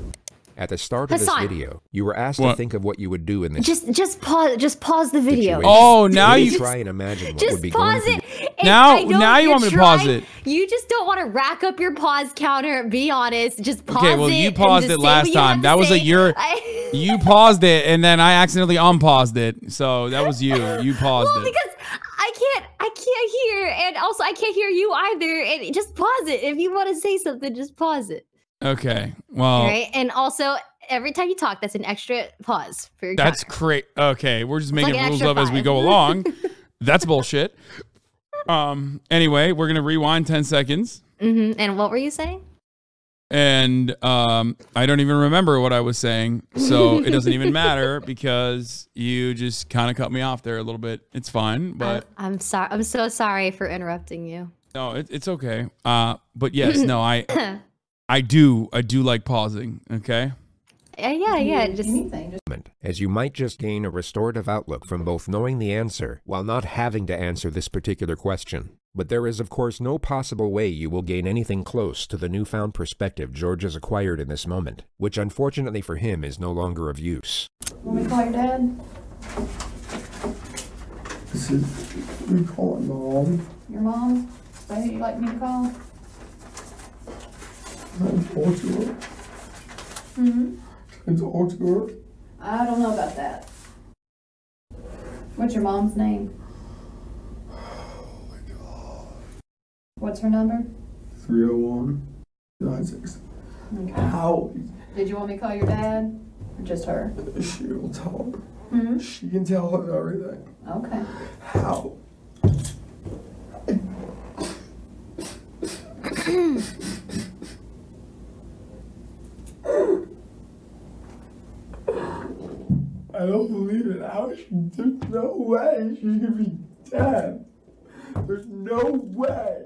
At the start of this video, you were asked What? to think of what you would do in this Just just pause just pause the video. situation. Oh, now Really you- try and imagine what Just would be going pause through it. And Now- now you want me to pause it. You just don't want to rack up your pause counter. Be honest. Just pause it. Okay, well, you paused it last time. That was a say. year- I- You paused it, and then I accidentally unpaused it. So that was you. You paused well, it. because I can't, I can't hear, and also I can't hear you either. And just pause it if you want to say something. Just pause it. Okay. Well, right. And also, every time you talk, that's an extra pause for your. that's great. Okay, we're just making like rules up as we go along. That's bullshit. Um. Anyway, we're gonna rewind ten seconds, Mhm. And what were you saying? and um, I don't even remember what I was saying, so it doesn't even matter because you just kind of cut me off there a little bit. It's fine, but I'm, I'm sorry. I'm so sorry for interrupting you. no, it, it's okay. Uh, but yes, no, I, I do, I do like pausing. Okay. Uh, yeah, yeah, yeah. Just anything. Just as you might just gain a restorative outlook from both knowing the answer while not having to answer this particular question. But there is, of course, no possible way you will gain anything close to the newfound perspective George has acquired in this moment, which unfortunately for him is no longer of use. want me call your dad? this is. We call it mom. Your mom? Is that who you'd like me to call? Talk to? Mm-hmm. Can I talk? I don't know about that. What's your mom's name? Oh my god. What's her number? 301 96. Okay. How? Did you want me to call your dad or just her? She'll tell her. Mm-hmm. She can tell her everything. Okay. How? I don't believe it. How is she? There's no way she's gonna be dead. There's no way.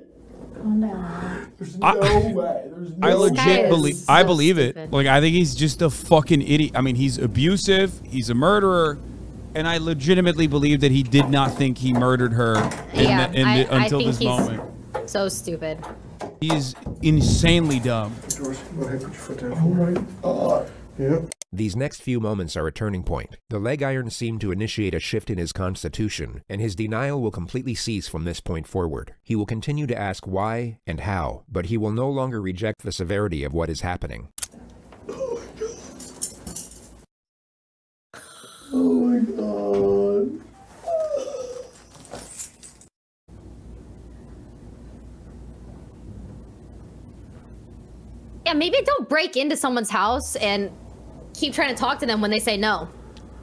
Calm down. There's I- no way. There's no I legit is believe. so I believe it. Like I think he's just a fucking idiot. I mean, he's abusive. He's a murderer, and I legitimately believe that he did not think he murdered her in Yeah, the, in I- the, I until think this he's- moment. so stupid. He's insanely dumb. George, go ahead, put your foot down. Oh my god. Yep. These next few moments are a turning point. The leg irons seem to initiate a shift in his constitution, and his denial will completely cease from this point forward. He will continue to ask why and how, but he will no longer reject the severity of what is happening. Oh my god. Oh my god. Yeah, maybe don't break into someone's house and keep trying to talk to them when they say no,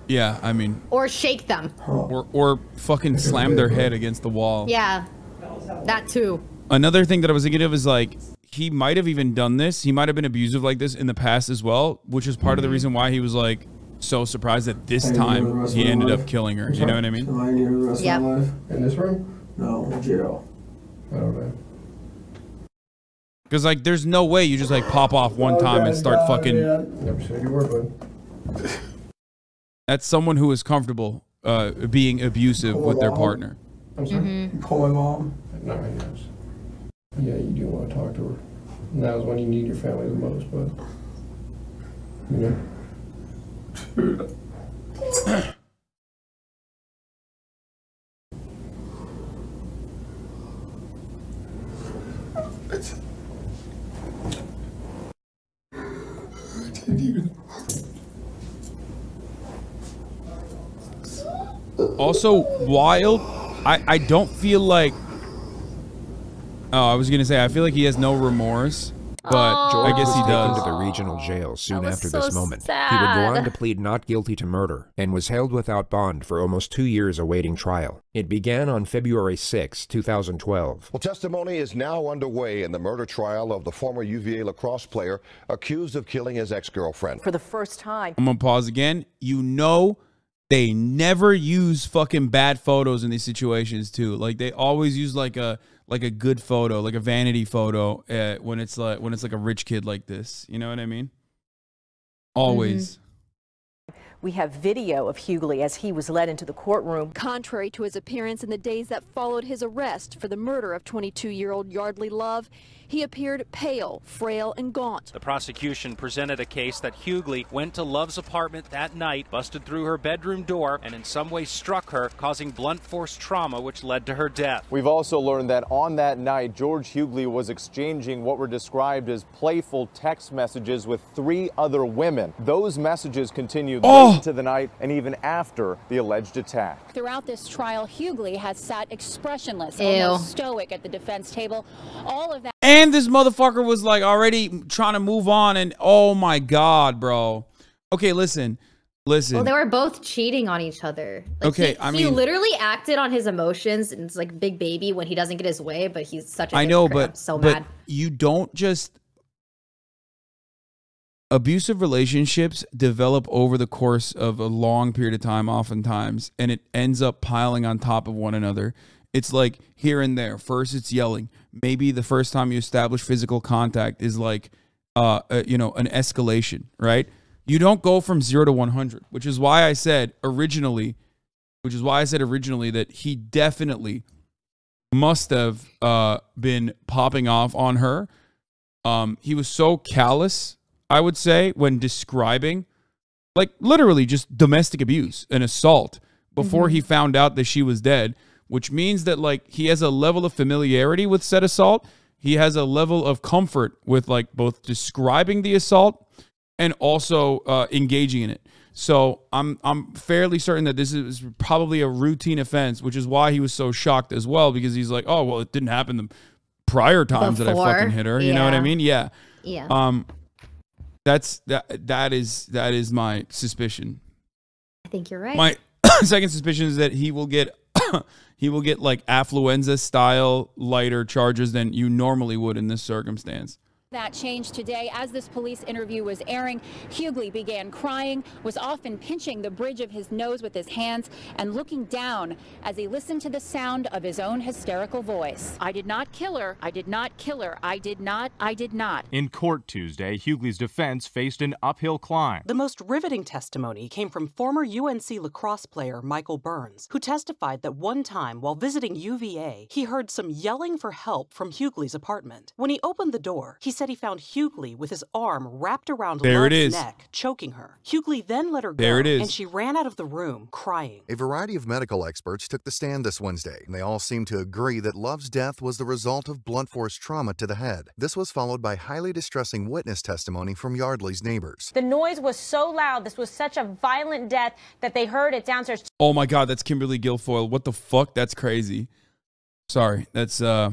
Yeah, I mean, or shake them. or or fucking slam their head against the wall. Yeah, that too. Another thing that I was thinking of is like he might have even done this. He might have been abusive like this in the past as well, which is part of the reason why he was like so surprised that this And you know the time he ended up killing her. You know what I mean? Am I here the rest Yep. of my life? In this room? No, in jail. I don't know. Because like, there's no way you just like pop off one time and start fucking. Never said a word, bud. That's someone who is comfortable uh, being abusive with my their partner. I'm sorry. Mm-hmm. You call my mom? No, yes. Yeah, you do want to talk to her. Now's when you need your family the most, bud. You know? Also, wild. I I don't feel like. Oh, I was gonna say I feel like he has no remorse, but I guess he was does. taken to the regional jail soon after so this moment. He would go on to plead not guilty to murder and was held without bond for almost two years awaiting trial. It began on February 6, 2012. Well, testimony is now underway in the murder trial of the former UVA lacrosse player accused of killing his ex-girlfriend. For the first time, I'm gonna pause again. You know, they never use fucking bad photos in these situations too. Like they always use like a like a good photo, like a vanity photo, uh, when it's like when it's like a rich kid like this. You know what I mean? Always. we have video of Huguely as he was led into the courtroom. Contrary to his appearance in the days that followed his arrest for the murder of 22-year-old Yeardley Love, he appeared pale, frail, and gaunt. The prosecution presented a case that Huguely went to Love's apartment that night, busted through her bedroom door, and in some way struck her, causing blunt force trauma, which led to her death. We've also learned that on that night, George Huguely was exchanging what were described as playful text messages with three other women. Those messages continued Oh. late into the night and even after the alleged attack. Throughout this trial, Huguely has sat expressionless, Ew. almost stoic at the defense table. All of that. And this motherfucker was like already trying to move on, and oh my god, bro. Okay, listen, listen. Well, they were both cheating on each other. Like, Okay, he, I he literally acted on his emotions, and it's like big baby when he doesn't get his way. But he's such a I know, but I'm so but mad. you don't just abusive relationships develop over the course of a long period of time oftentimes and it ends up piling on top of one another it's like here and there first it's yelling maybe the first time you establish physical contact is like uh, uh you know an escalation right? You don't go from 0 to 100 which is why i said originally which is why i said originally that he definitely must have uh, been popping off on her. Um, he was so callous, I would say, when describing, like literally just domestic abuse and assault before he found out that she was dead, which means that like he has a level of familiarity with said assault. He has a level of comfort with like both describing the assault and also uh, engaging in it. So I'm I'm fairly certain that this is probably a routine offense, which is why he was so shocked as well because he's like, oh well, it didn't happen the prior times that I fucking hit her. You know what I mean? Yeah. Yeah. Um, that's that that is that is my suspicion. I think you're right. My second suspicion is that he will get he will get like affluenza style lighter charges than you normally would in this circumstance. That changed today. As this police interview was airing, Huguely began crying, was often pinching the bridge of his nose with his hands, and looking down as he listened to the sound of his own hysterical voice. I did not kill her. I did not kill her. I did not. I did not. In court Tuesday, Huguely's defense faced an uphill climb. The most riveting testimony came from former UNC lacrosse player Michael Burns, who testified that one time while visiting UVA, he heard some yelling for help from Huguely's apartment. When he opened the door, he said he found Huguely with his arm wrapped around There Love's is. neck, choking her. Huguely then let her go, There it is. and she ran out of the room crying. A variety of medical experts took the stand this Wednesday, and they all seemed to agree that Love's death was the result of blunt force trauma to the head. This was followed by highly distressing witness testimony from Yeardley's neighbors. The noise was so loud. This was such a violent death that they heard it downstairs. Oh my god, that's Kimberly Guilfoyle. What the fuck? That's crazy. Sorry, that's uh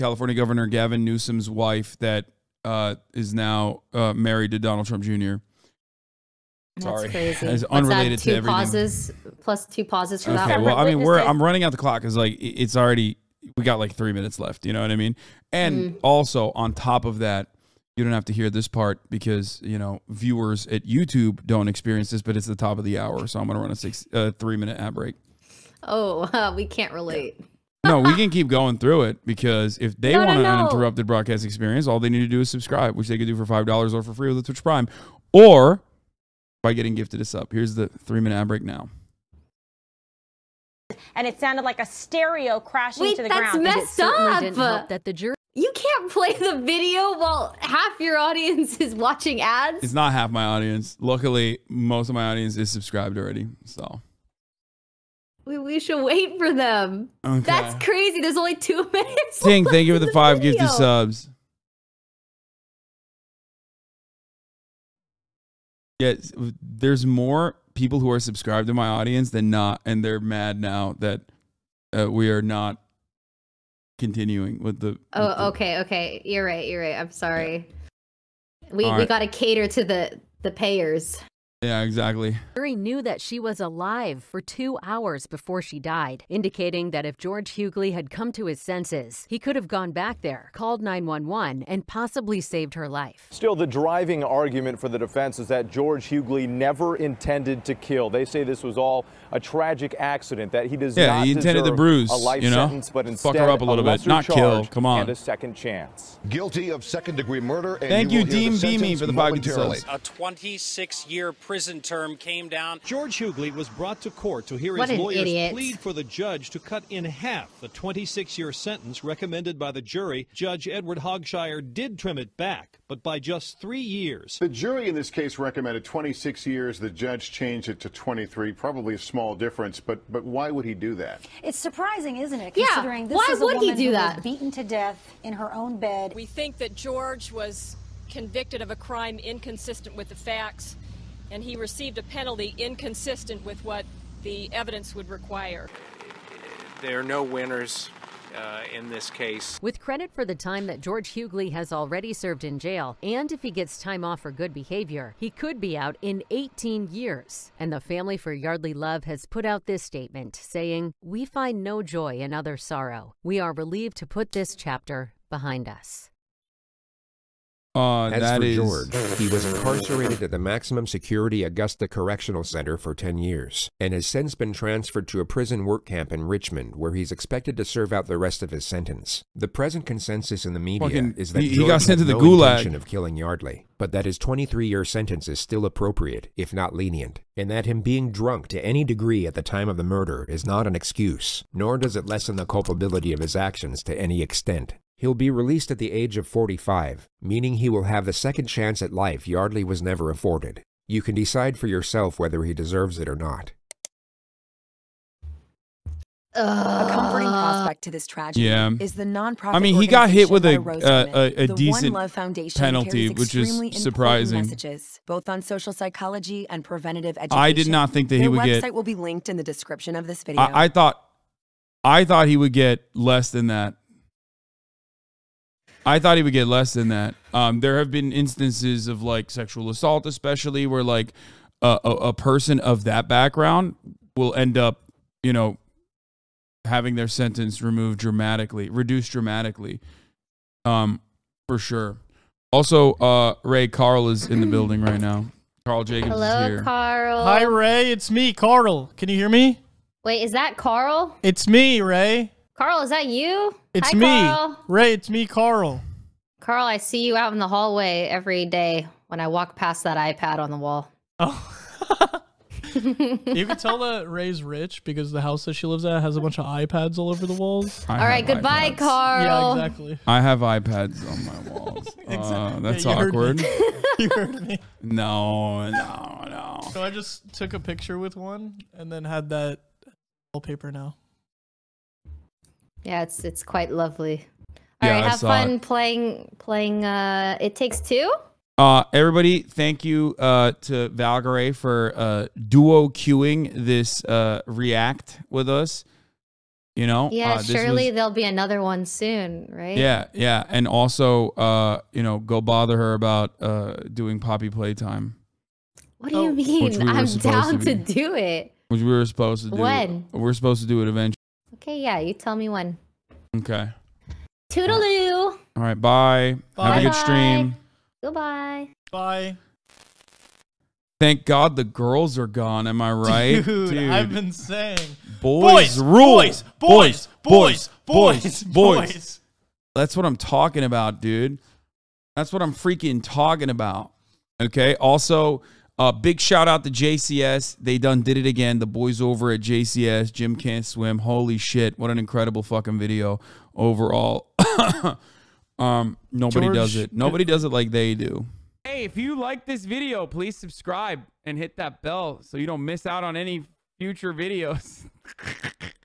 California Governor Gavin Newsom's wife that uh is now uh married to Donald Trump Jr. Sorry. That's crazy. It's unrelated that? to Two everything. pauses plus two pauses for that. Okay, one. well, I mean, we're I'm running out the clock because like it's already we got like three minutes left. You know what I mean? And Mhm. also on top of that, you don't have to hear this part because you know viewers at YouTube don't experience this, but it's the top of the hour, so I'm gonna run a six uh, three minute ad break. Oh, we can't relate. No, we can keep going through it because if they No, no, want an no. uninterrupted broadcast experience, all they need to do is subscribe, which they could do for five dollars or for free with the Twitch Prime, or by getting gifted a sub. Here's the three minute ad break now. and it sounded like a stereo crashing Wait, to the that's ground. That's messed up. that the jury You can't play the video while half your audience is watching ads. It's not half my audience. Luckily, most of my audience is subscribed already. So We, we should wait for them. Okay. That's crazy. There's only two minutes. Ting, thank you for the five gifted video. subs. Yeah, there's more people who are subscribed to my audience than not, and they're mad now that uh, we are not continuing with the. Oh, okay, okay. You're right. You're right. I'm sorry. We All we right. got to cater to the the payers. Yeah, exactly. jury knew that she was alive for two hours before she died, indicating that if George Huguely had come to his senses, he could have gone back there, called 911, and possibly saved her life. Still, the driving argument for the defense is that George Huguely never intended to kill. They say this was all a tragic accident, that he does Yeah, not he intended to deserve bruise, a life you know? sentence, but Fuck instead her up a little bit, lesser not kill. charge Come on. and a second chance. Guilty of second degree murder. And Thank you, will hear Dean Beamy, for the five gifted momentarily. A 26 year prison term came down. George Huguely was brought to court to hear What his lawyers idiot. plead for the judge to cut in half the 26 year sentence recommended by the jury. Judge Edward Hogshire did trim it back, but by just three years. The jury in this case recommended 26 years. The judge changed it to 23. Probably a small difference, but but why would he do that? It's surprising, isn't it? Yeah, Considering this why is a would he do who that? was beaten to death in her own bed. We think that George was convicted of a crime inconsistent with the facts, and he received a penalty inconsistent with what the evidence would require. There are no winners uh, in this case. With credit for the time that George Huguely has already served in jail, and if he gets time off for good behavior, he could be out in 18 years. And the family for Yeardley Love has put out this statement saying, We find no joy in other sorrow. We are relieved to put this chapter behind us. Uh, As that for is- George, he was incarcerated at the maximum security Augusta Correctional Center for 10 years and has since been transferred to a prison work camp in Richmond where he's expected to serve out the rest of his sentence. The present consensus in the media Fucking- is that he- he got sent to the no gulag. intention of killing Yeardley, but that his 23-year sentence is still appropriate, if not lenient, and that him being drunk to any degree at the time of the murder is not an excuse, nor does it lessen the culpability of his actions to any extent. He'll be released at the age of 45, meaning he will have the second chance at life Yeardley was never afforded. You can decide for yourself whether he deserves it or not. A comforting prospect to this tragedy Yeah. is the nonprofit. I mean, he got hit with a By Rose uh, Women. a, a decent One Love Foundation penalty, which is extremely surprising. Messages, both on social psychology and preventative education. I did not think that he Their would website get- will be linked in the description of this video. I, I thought, I thought he would get less than that. I thought he would get less than that. Um, there have been instances of like sexual assault, especially where like a, a, a person of that background will end up, you know, having their sentence removed dramatically, reduced dramatically. Um, for sure. Also, uh, Ray Carl is in the building right now. Carl Jacobs is Hello, here. Carl. Hi, Ray. It's me, Carl. Can you hear me? Wait, is that Carl? It's me, Ray. Carl, is that you? It's Hi, me. Carl. Ray, it's me, Carl. Carl, I see you out in the hallway every day when I walk past that iPad on the wall. Oh. you can tell that Ray's rich because the house that she lives at has a bunch of iPads all over the walls. I All right, goodbye, iPads. Carl. Yeah, exactly. I have iPads on my walls. Uh, that's Yeah, you heard awkward. me. you heard me. No, no, no. So I just took a picture with one and then had that wallpaper now. Yeah, it's it's quite lovely. All Yeah, right, have fun it. playing playing uh It Takes Two. Uh, everybody, thank you uh, to Valkyrae for uh, duo queuing this uh, React with us. You know, Yeah, uh, this surely was- there'll be another one soon, right? yeah, yeah, and also, uh, you know, go bother her about uh, doing Poppy Playtime, What do you mean? We I'm down to to, do it. which we were supposed to do. When? We're supposed to do it eventually. Okay, yeah, you tell me when. Okay. Toodaloo. All right. Bye. Have a good stream. Goodbye. Bye. Thank God the girls are gone. Am I right? Dude, I've been saying. Boys, Boys, rule. boys, boys, boys, boys, boys. That's what I'm talking about, dude. That's what I'm freaking talking about. Okay. Also, uh, big shout out to JCS. They done did it again. The boys over at JCS, Jim Can't Swim. Holy shit. What an incredible fucking video overall. um, nobody does it. Nobody does it like they do. Hey, if you like this video, please subscribe and hit that bell so you don't miss out on any future videos.